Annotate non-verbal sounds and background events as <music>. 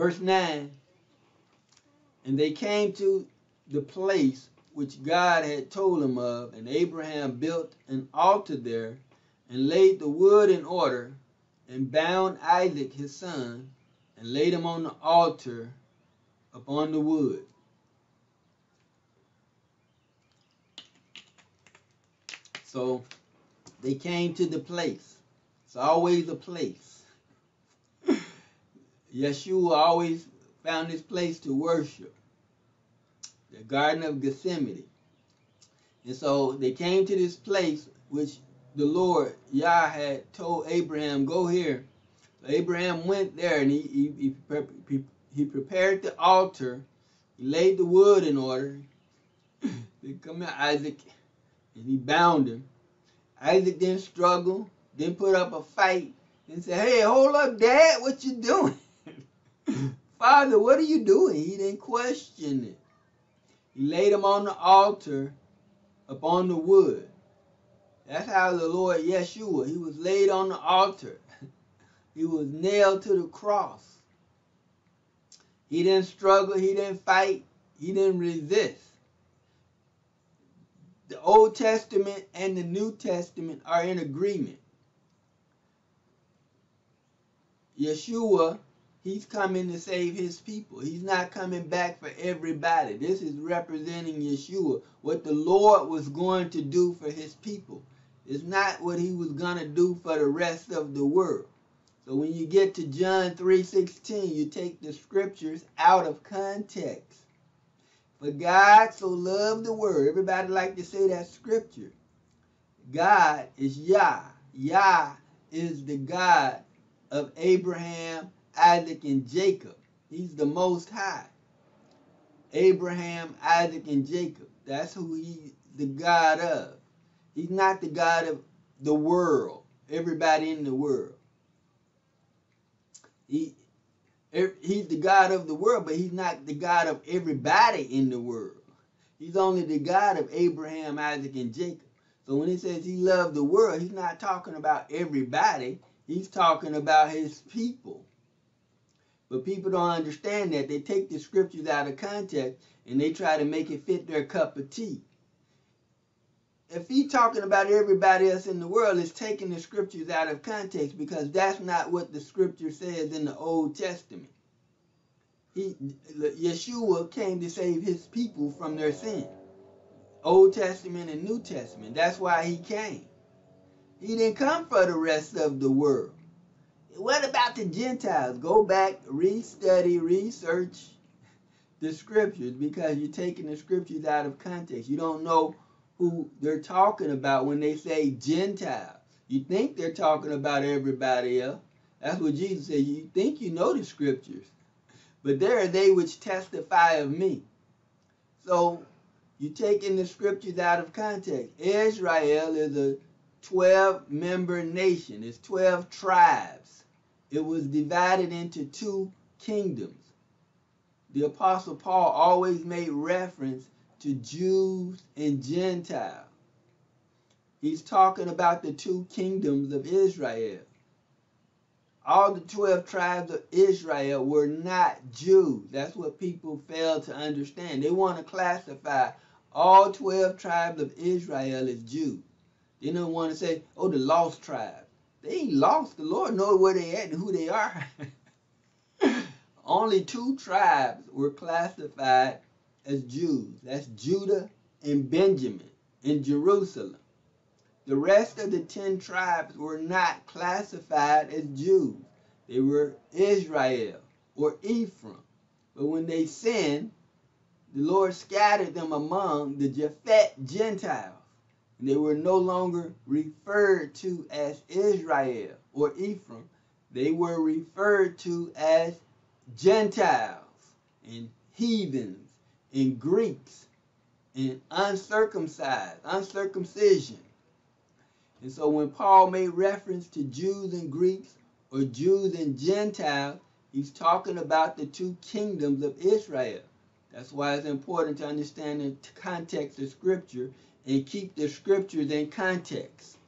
Verse 9 And they came to the place which God had told him of, and Abraham built an altar there, and laid the wood in order, and bound Isaac his son, and laid him on the altar upon the wood. So they came to the place. It's always a place. Yeshua always found this place to worship the Garden of Gethsemane. And so they came to this place which the Lord Yah had told Abraham, go here. So Abraham went there and he, he, he, he prepared the altar. He laid the wood in order. <clears throat> They come out Isaac and he bound him. Isaac didn't struggle, didn't put up a fight, and said, Hey, hold up, Dad, what you doing? <laughs> Father, what are you doing? He didn't question it. He laid him on the altar upon the wood. That's how the Lord Yeshua, he was laid on the altar. <laughs> he was nailed to the cross. He didn't struggle, he didn't fight, he didn't resist. The Old Testament and the New Testament are in agreement. Yeshua, he's coming to save his people. He's not coming back for everybody. This is representing Yeshua, what the Lord was going to do for his people. It's not what he was going to do for the rest of the world. So when you get to John 3:16, you take the scriptures out of context. For God so loved the world. Everybody like to say that scripture. God is Yah. Yah is the God of Abraham, Isaac, and Jacob. He's the most high. Abraham, Isaac, and Jacob. That's who he's the God of. He's not the God of the world, everybody in the world. He, he's the God of the world, but he's not the God of everybody in the world. He's only the God of Abraham, Isaac, and Jacob. So when he says he loved the world, he's not talking about everybody. He's talking about his people. But people don't understand that. They take the scriptures out of context and they try to make it fit their cup of tea if he's talking about everybody else in the world, it's taking the scriptures out of context because that's not what the scripture says in the Old Testament. He, Yeshua came to save his people from their sin. Old Testament and New Testament. That's why he came. He didn't come for the rest of the world. What about the Gentiles? Go back, restudy, research the scriptures because you're taking the scriptures out of context. You don't know who they're talking about when they say Gentile. You think they're talking about everybody else. That's what Jesus said. You think you know the scriptures, but there are they which testify of me. So you're taking the scriptures out of context. Israel is a 12 member nation, it's 12 tribes. It was divided into two kingdoms. The Apostle Paul always made reference to Jews and Gentiles. He's talking about the two kingdoms of Israel. All the 12 tribes of Israel were not Jews. That's what people fail to understand. They want to classify all 12 tribes of Israel as Jews. They don't want to say, oh, the lost tribe. They ain't lost. The Lord knows where they at and who they are. <laughs> Only two tribes were classified as Jews. That's Judah and Benjamin in Jerusalem. The rest of the ten tribes were not classified as Jews. They were Israel or Ephraim. But when they sinned, the Lord scattered them among the Japhet Gentiles. And they were no longer referred to as Israel or Ephraim. They were referred to as Gentiles and heathens and Greeks, in uncircumcised, uncircumcision. And so when Paul made reference to Jews and Greeks or Jews and Gentiles, he's talking about the two kingdoms of Israel. That's why it's important to understand the context of Scripture and keep the Scriptures in context.